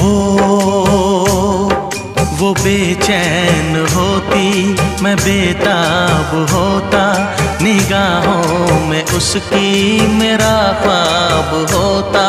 हो वो बेचैन होती मैं बेताब होता निगाहों में उसकी मेरा ख्वाब होता।